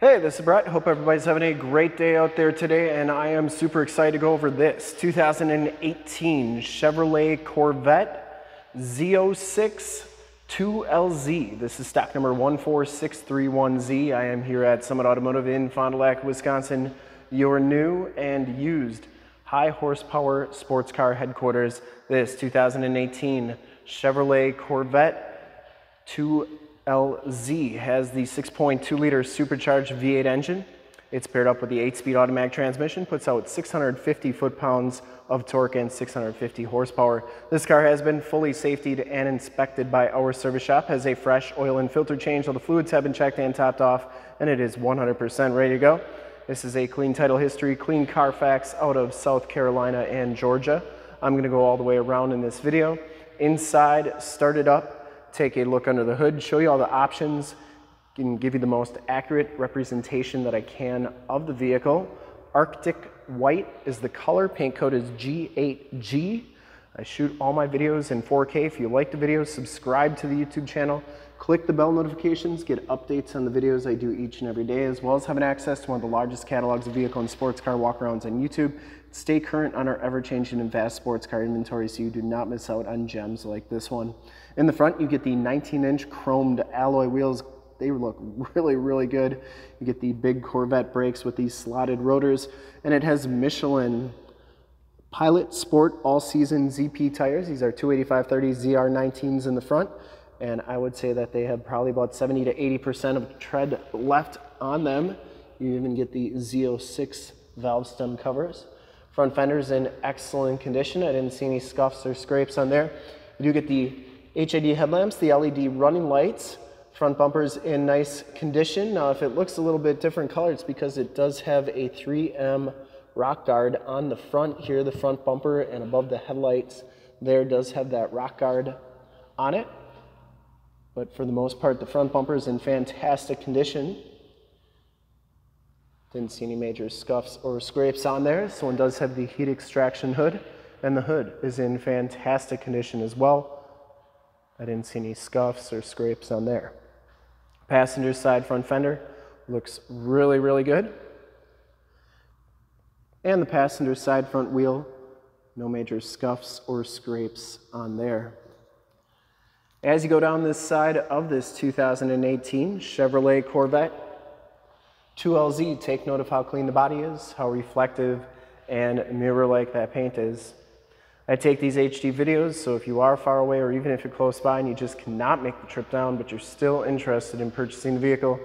Hey, this is Brett. Hope everybody's having a great day out there today, and I am super excited to go over this 2018 Chevrolet Corvette Z06 2LZ. This is stock number 14631Z. I am here at Summit Automotive in Fond du Lac, Wisconsin, your new and used high horsepower sports car headquarters. This 2018 Chevrolet Corvette 2 LZ has the 6.2 liter supercharged V8 engine. It's paired up with the 8-speed automatic transmission, puts out 650 foot-pounds of torque and 650 horsepower. This car has been fully safetied and inspected by our service shop, has a fresh oil and filter change, all the fluids have been checked and topped off, and it is 100% ready to go. This is a clean title history, clean Carfax out of South Carolina and Georgia. I'm gonna go all the way around in this video. Inside, start it up, take a look under the hood, show you all the options, and give you the most accurate representation that I can of the vehicle. Arctic White is the color, paint code is G8G. I shoot all my videos in 4K. If you like the videos, subscribe to the YouTube channel, click the bell notifications, get updates on the videos I do each and every day, as well as having access to one of the largest catalogs of vehicle and sports car walkarounds on YouTube. Stay current on our ever-changing and vast sports car inventory so you do not miss out on gems like this one. In the front, you get the 19-inch chromed alloy wheels. They look really, really good. You get the big Corvette brakes with these slotted rotors, and it has Michelin Pilot Sport All-Season ZP tires. These are 285-30 ZR19s in the front, and I would say that they have probably about 70 to 80% of tread left on them. You even get the Z06 valve stem covers. Front fender's in excellent condition. I didn't see any scuffs or scrapes on there. You do get the HID headlamps, the LED running lights, front bumpers in nice condition. Now if it looks a little bit different color, it's because it does have a 3M rock guard on the front here, the front bumper and above the headlights there does have that rock guard on it. But for the most part, the front bumper is in fantastic condition. Didn't see any major scuffs or scrapes on there. This one does have the heat extraction hood and the hood is in fantastic condition as well. I didn't see any scuffs or scrapes on there. Passenger side front fender looks really, really good. And the passenger side front wheel, no major scuffs or scrapes on there. As you go down this side of this 2018 Chevrolet Corvette 2LZ, take note of how clean the body is, how reflective and mirror-like that paint is. I take these HD videos, so if you are far away or even if you're close by and you just cannot make the trip down, but you're still interested in purchasing the vehicle,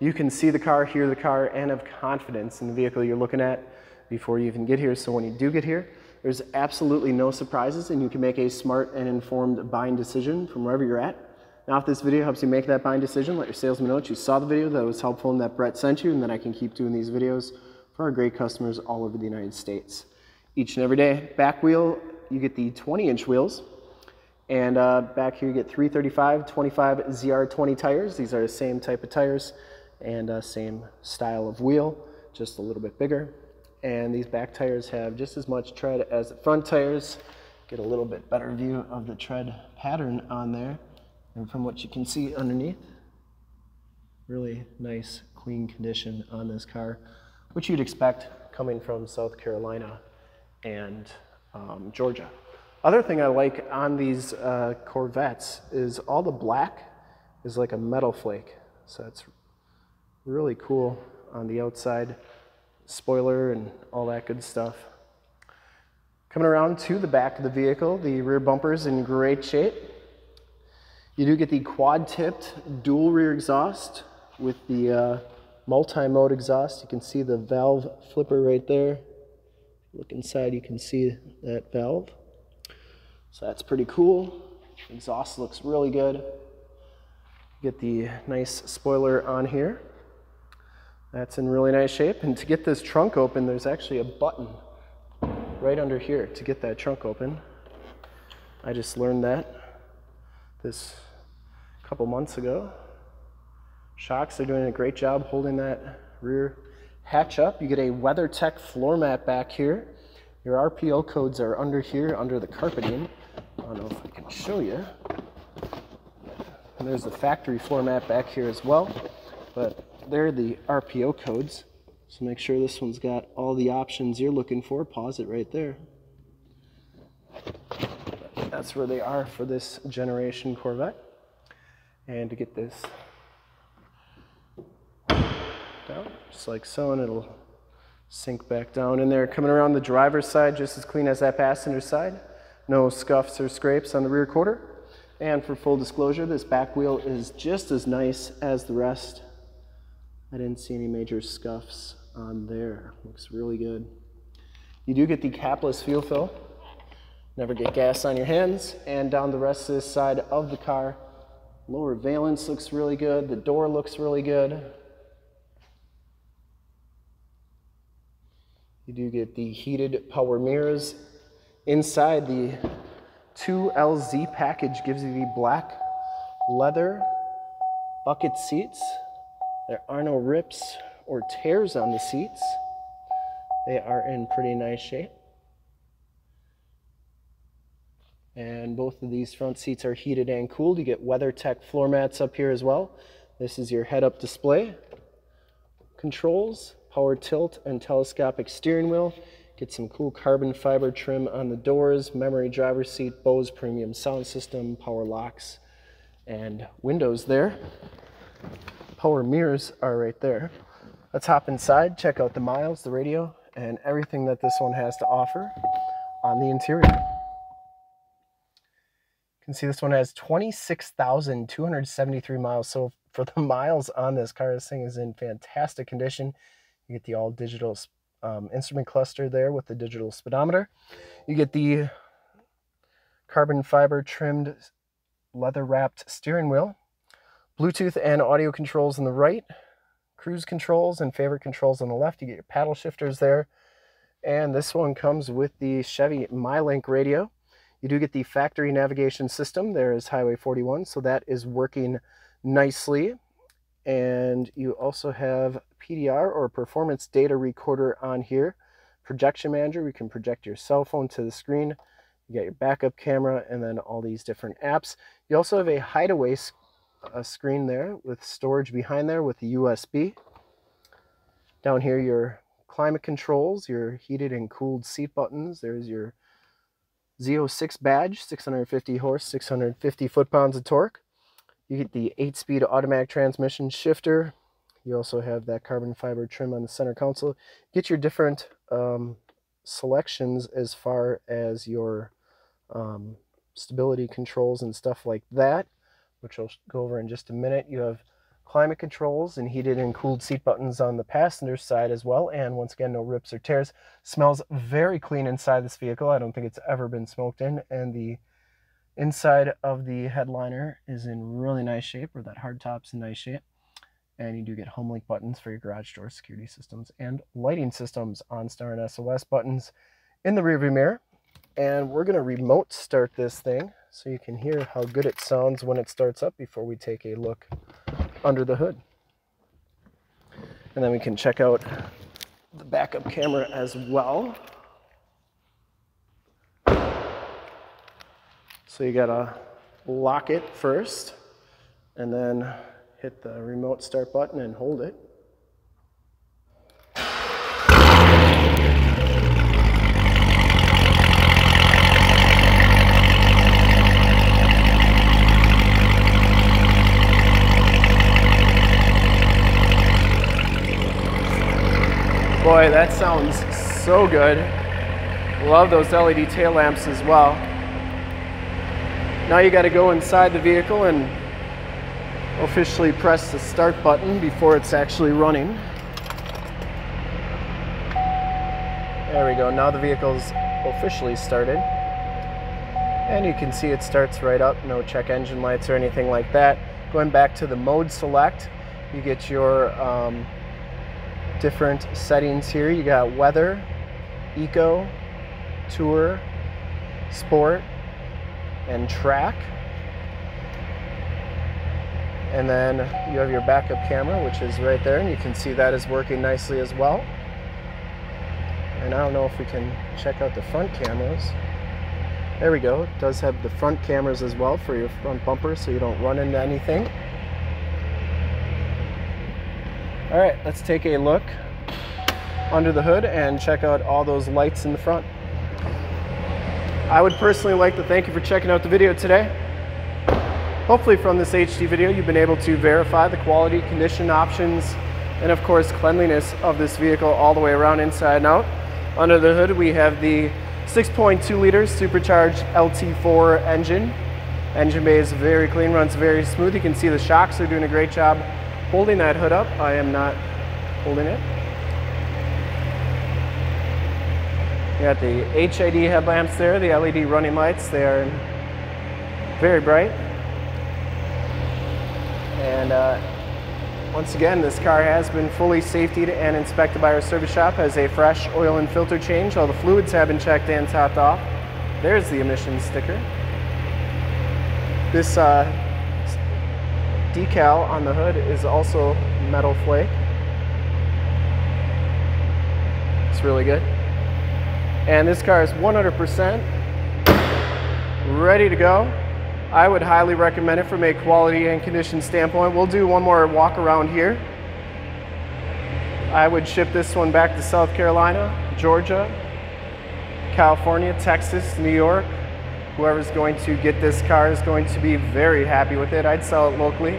you can see the car, hear the car, and have confidence in the vehicle you're looking at before you even get here. So when you do get here, there's absolutely no surprises and you can make a smart and informed buying decision from wherever you're at. Now, if this video helps you make that buying decision, let your salesman know that you saw the video, that was helpful and that Brett sent you, and that I can keep doing these videos for our great customers all over the United States. Each and every day, back wheel you get the 20 inch wheels. And uh, back here you get 335 25 ZR20 tires. These are the same type of tires and uh, same style of wheel, just a little bit bigger. And these back tires have just as much tread as the front tires. Get a little bit better view of the tread pattern on there. And from what you can see underneath, really nice, clean condition on this car, which you'd expect coming from South Carolina and um, Georgia. Other thing I like on these uh, Corvettes is all the black is like a metal flake. So it's really cool on the outside spoiler and all that good stuff. Coming around to the back of the vehicle, the rear bumper is in great shape. You do get the quad-tipped dual rear exhaust with the uh, multi-mode exhaust. You can see the valve flipper right there. Look inside, you can see that valve. So that's pretty cool. Exhaust looks really good. Get the nice spoiler on here. That's in really nice shape. And to get this trunk open, there's actually a button right under here to get that trunk open. I just learned that this couple months ago. Shocks are doing a great job holding that rear hatch up. You get a WeatherTech floor mat back here. Your RPO codes are under here, under the carpeting. I don't know if I can show you. And there's the factory floor mat back here as well. But there are the RPO codes. So make sure this one's got all the options you're looking for. Pause it right there. That's where they are for this generation Corvette. And to get this down, just like so, and it'll sink back down in there. Coming around the driver's side, just as clean as that passenger side. No scuffs or scrapes on the rear quarter. And for full disclosure, this back wheel is just as nice as the rest. I didn't see any major scuffs on there. Looks really good. You do get the capless fuel fill. Never get gas on your hands. And down the rest of this side of the car, lower valence looks really good. The door looks really good. You do get the heated power mirrors. Inside the 2LZ package gives you the black leather bucket seats. There are no rips or tears on the seats. They are in pretty nice shape. And both of these front seats are heated and cooled. You get WeatherTech floor mats up here as well. This is your head-up display. Controls, power tilt and telescopic steering wheel. Get some cool carbon fiber trim on the doors, memory driver seat, Bose premium sound system, power locks, and windows there. Power mirrors are right there. Let's hop inside, check out the miles, the radio, and everything that this one has to offer on the interior. You can see this one has 26,273 miles. So for the miles on this car, this thing is in fantastic condition. You get the all digital um, instrument cluster there with the digital speedometer. You get the carbon fiber trimmed leather wrapped steering wheel, Bluetooth and audio controls on the right, cruise controls and favorite controls on the left. You get your paddle shifters there. And this one comes with the Chevy MyLink radio. You do get the factory navigation system. There is Highway 41, so that is working nicely. And you also have PDR or performance data recorder on here. Projection manager, you can project your cell phone to the screen. You got your backup camera and then all these different apps. You also have a hideaway uh, screen there with storage behind there with the USB. Down here, your climate controls, your heated and cooled seat buttons. There's your Z06 badge, 650 horse, 650 foot-pounds of torque. You get the 8-speed automatic transmission shifter. You also have that carbon fiber trim on the center console. Get your different um, selections as far as your um, stability controls and stuff like that, which I'll go over in just a minute. You have climate controls and heated and cooled seat buttons on the passenger side as well. And once again, no rips or tears. Smells very clean inside this vehicle. I don't think it's ever been smoked in. And the Inside of the headliner is in really nice shape, or that hardtop's in nice shape. And you do get home link buttons for your garage door security systems and lighting systems OnStar and SOS buttons in the rearview mirror. And we're going to remote start this thing so you can hear how good it sounds when it starts up before we take a look under the hood. And then we can check out the backup camera as well. So you gotta lock it first and then hit the remote start button and hold it. Boy, that sounds so good. Love those LED tail lamps as well. Now you got to go inside the vehicle and officially press the start button before it's actually running. There we go. Now the vehicle's officially started. And you can see it starts right up. No check engine lights or anything like that. Going back to the mode select, you get your um, different settings here. You got weather, eco, tour, sport, and track. And then you have your backup camera, which is right there, and you can see that is working nicely as well. And I don't know if we can check out the front cameras. There we go. It does have the front cameras as well for your front bumper so you don't run into anything. All right, let's take a look under the hood and check out all those lights in the front. I would personally like to thank you for checking out the video today. Hopefully from this HD video, you've been able to verify the quality, condition options, and of course cleanliness of this vehicle all the way around inside and out. Under the hood, we have the 6.2 liter supercharged LT4 engine. Engine bay is very clean, runs very smooth. You can see the shocks are doing a great job holding that hood up. I am not holding it. You got the HID headlamps there, the LED running lights. They are very bright. And uh, once again, this car has been fully safetied and inspected by our service shop, has a fresh oil and filter change. All the fluids have been checked and topped off. There's the emissions sticker. This uh, decal on the hood is also metal flake. It's really good. And this car is 100% ready to go. I would highly recommend it from a quality and condition standpoint. We'll do one more walk around here. I would ship this one back to South Carolina, Georgia, California, Texas, New York. Whoever's going to get this car is going to be very happy with it. I'd sell it locally.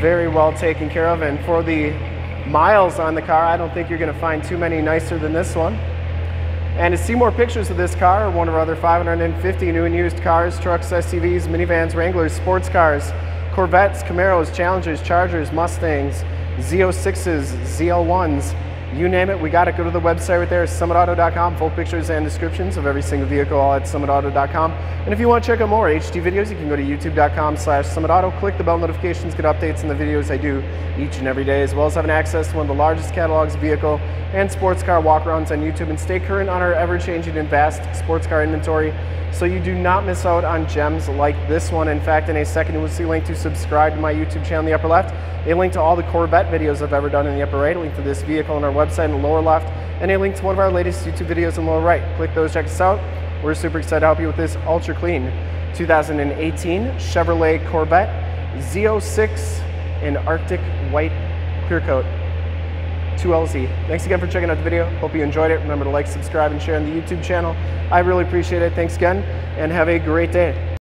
Very well taken care of. And for the miles on the car, I don't think you're going to find too many nicer than this one. And to see more pictures of this car or one of our other 550 new and used cars, trucks, SUVs, minivans, Wranglers, sports cars, Corvettes, Camaros, Challengers, Chargers, Mustangs, Z06s, ZL1s, you name it, we got it. Go to the website right there, summitauto.com. Full pictures and descriptions of every single vehicle all at summitauto.com. And if you want to check out more HD videos, you can go to youtube.com slash summitauto. Click the bell notifications, get updates on the videos I do each and every day, as well as having access to one of the largest catalogs vehicle and sports car walkarounds on YouTube and stay current on our ever-changing and vast sports car inventory so you do not miss out on gems like this one. In fact, in a second, you will see a link to subscribe to my YouTube channel in the upper left, a link to all the Corvette videos I've ever done in the upper right, a link to this vehicle on our website in the lower left, and a link to one of our latest YouTube videos in the lower right. Click those, check us out. We're super excited to help you with this ultra clean 2018 Chevrolet Corvette Z06 in Arctic White Clear Coat. 2LZ. Thanks again for checking out the video. Hope you enjoyed it. Remember to like, subscribe, and share on the YouTube channel. I really appreciate it. Thanks again, and have a great day.